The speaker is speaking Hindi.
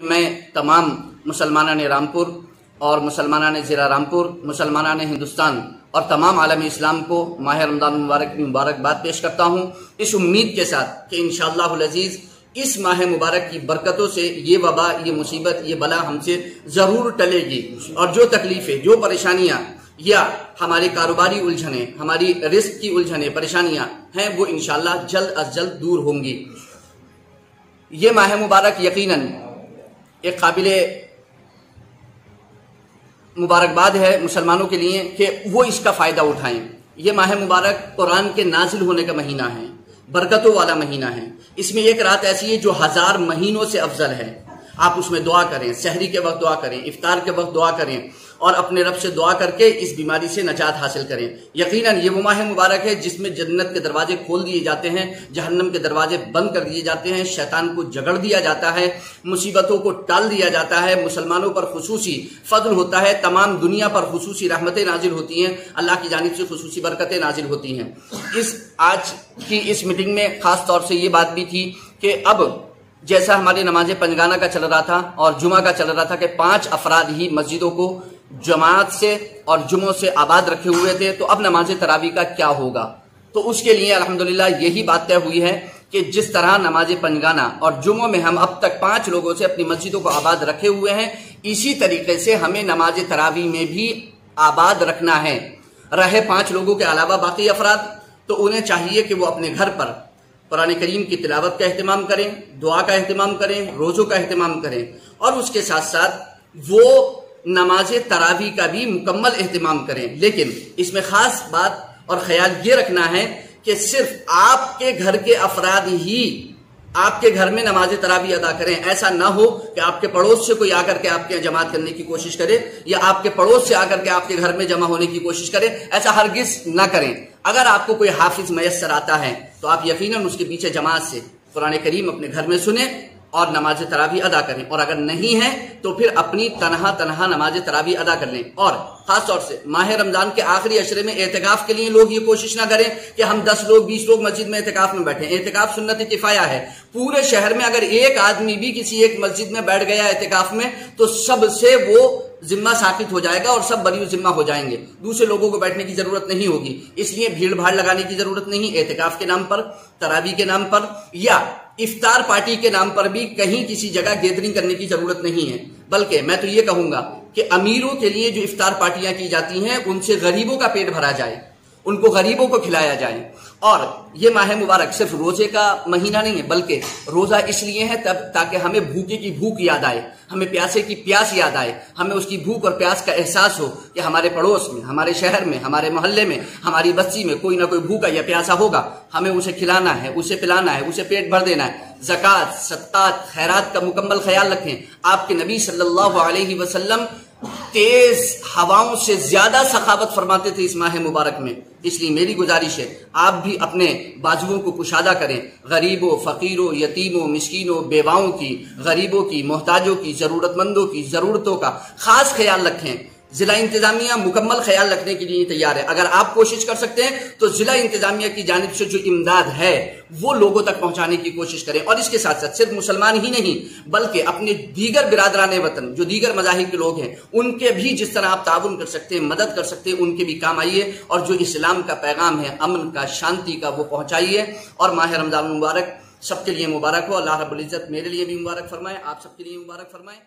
मैं तमाम मुसलमाना ने रामपुर और मुसलमाना ने ज़िला रामपुर मुसलमाना ने हिंदुस्तान और तमाम आलम इस्लाम को माह रमदान मुबारक की मुबारकबाद पेश करता हूँ। इस उम्मीद के साथ कि इन अज़ीज़ इस माह मुबारक की बरकतों से ये वबा, ये मुसीबत, ये बला हमसे ज़रूर टलेगी। और जो तकलीफ़ें, जो परेशानियाँ या हमारे कारोबारी उलझने, हमारी रिस्क की उलझने परेशानियाँ हैं, वो इनशाला जल्द अज जल्द दूर होंगी। ये माह मुबारक यकीनन एक काबिल मुबारकबाद है मुसलमानों के लिए कि वो इसका फ़ायदा उठाएँ। ये माह मुबारक कुरान के नाजिल होने का महीना है, बरकतों वाला महीना है। इसमें एक रात ऐसी है जो हज़ार महीनों से अफजल है। आप उसमें दुआ करें, शहरी के वक्त दुआ करें, इफ्तार के वक्त दुआ करें। और अपने रब से दुआ करके इस बीमारी से नजात हासिल करें। यकीनन, ये वो माह मुबारक है जिसमें जन्नत के दरवाजे खोल दिए जाते हैं, जहन्नम के दरवाजे बंद कर दिए जाते हैं, शैतान को जगड़ दिया जाता है, मुसीबतों को टाल दिया जाता है, मुसलमानों पर खसूसी फजल होता है, तमाम दुनिया पर खसूसी रहमतें नाजिल होती हैं, अल्लाह की जानब से खसूसी बरकतें नाजिल होती हैं। इस, आज की इस मीटिंग में खास तौर से ये बात भी थी कि अब जैसा हमारी नमाज़ पंजगाना का चल रहा था और जुमा का चल रहा था कि पाँच अफराद ही मस्जिदों को जमात से और जुमों से आबाद रखे हुए थे तो अब नमाज़ तरावी का क्या होगा? तो उसके लिए अल्हम्दुलिल्लाह यही बात तय हुई है कि जिस तरह नमाज़ पंजगाना और जुमों में हम अब तक पाँच लोगों से अपनी मस्जिदों को आबाद रखे हुए हैं, इसी तरीके से हमें नमाज़ तरावी में भी आबाद रखना है। रहे पाँच लोगों के अलावा बाकी अफराद तो उन्हें चाहिए कि वो अपने घर पर कुरान करीम की तिलावत का अहतमाम करें, दुआ का अहतमाम करें, रोज़ों का अहतमाम करें और उसके साथ साथ वो नमाज़ तरावी का भी मुकम्मल अहतमाम करें। लेकिन इसमें खास बात और ख्याल ये रखना है कि सिर्फ़ आपके घर के अफराद ही आपके घर में नमाज़ तरावी अदा करें। ऐसा ना हो कि आपके पड़ोस से कोई आकर के आपके जमात करने की कोशिश करे या आपके पड़ोस से आकर के आपके घर में जमा होने की कोशिश करे। ऐसा हरगिज ना करें। अगर आपको कोई हाफिज मैसर आता है तो आप यकीनन उसके पीछे जमात से कुरान करीम अपने घर में सुने और नमाज़ तरावी अदा करें। और अगर नहीं है तो फिर अपनी तनहा तनहा नमाज़ तरावी अदा कर लें। और खास तौर से माह रमज़ान के आखिरी अशरे में एहतिकाफ के लिए लोग ये कोशिश ना करें कि हम दस लोग, बीस लोग मस्जिद में एहतिकाफ में बैठे। एहतिकाफ सुन्नत किफाया है। पूरे शहर में अगर एक आदमी भी किसी एक मस्जिद में बैठ गया एहतिकाफ में तो सबसे वो जिम्मा साकित हो जाएगा और सब बरी जिम्मा हो जाएँगे। दूसरे लोगों को बैठने की ज़रूरत नहीं होगी। इसलिए भीड़ भाड़ लगाने की ज़रूरत नहीं। एहतिकाफ के नाम पर, तरावी के नाम पर, या इफ्तार पार्टी के नाम पर भी कहीं किसी जगह गैदरिंग करने की ज़रूरत नहीं है। बल्कि मैं तो ये कहूँगा कि अमीरों के लिए जो इफ्तार पार्टियाँ की जाती हैं, उनसे गरीबों का पेट भरा जाए। उनको गरीबों को खिलाया जाए। और ये माह मुबारक सिर्फ़ रोज़े का महीना नहीं है, बल्कि रोजा इसलिए है तब, ताकि हमें भूखे की भूख याद आए, हमें प्यासे की प्यास याद आए, हमें उसकी भूख और प्यास का एहसास हो कि हमारे पड़ोस में, हमारे शहर में, हमारे मोहल्ले में, हमारी बस्ती में कोई ना कोई भूखा या प्यासा होगा। हमें उसे खिलाना है, उसे पिलाना है, उसे पेट भर देना है। जक़ात, सत्तात, खैरात का मुकम्मल ख्याल रखें। आपके नबी सल्लल्लाहु अलैहि वसल्लम तेज हवाओं से ज़्यादा सखावत फरमाते थे इस माह मुबारक में। इसलिए मेरी गुजारिश है, आप भी अपने बाजुओं को कुशादा करें। गरीबों, फकीरों, यतीमों मिशकिनों बेवाओं की, गरीबों की, मोहताजों की, जरूरतमंदों की जरूरतों का खास ख्याल रखें। जिला इंतजामिया मुकम्मल ख्याल रखने के लिए तैयार है। अगर आप कोशिश कर सकते हैं तो जिला इंतजामिया की जानब से जो इमदाद है, वो लोगों तक पहुँचाने की कोशिश करें। और इसके साथ साथ सिर्फ़ मुसलमान ही नहीं, बल्कि अपने दीगर बिरादरान वतन, जो दीगर मजाहिब के लोग हैं, उनके भी जिस तरह आप ताउन कर सकते हैं, मदद कर सकते हैं, उनके भी काम आइए। और जो इस्लाम का पैगाम है, अमन का, शांति का, वो पहुंचाइए। और माह रमज़ान मुबारक, सबके लिए मुबारक हो। अल्लाह रबुल्ज़त मेरे लिए भी मुबारक फरमाए, आप सबके लिए मुबारक फरमाए।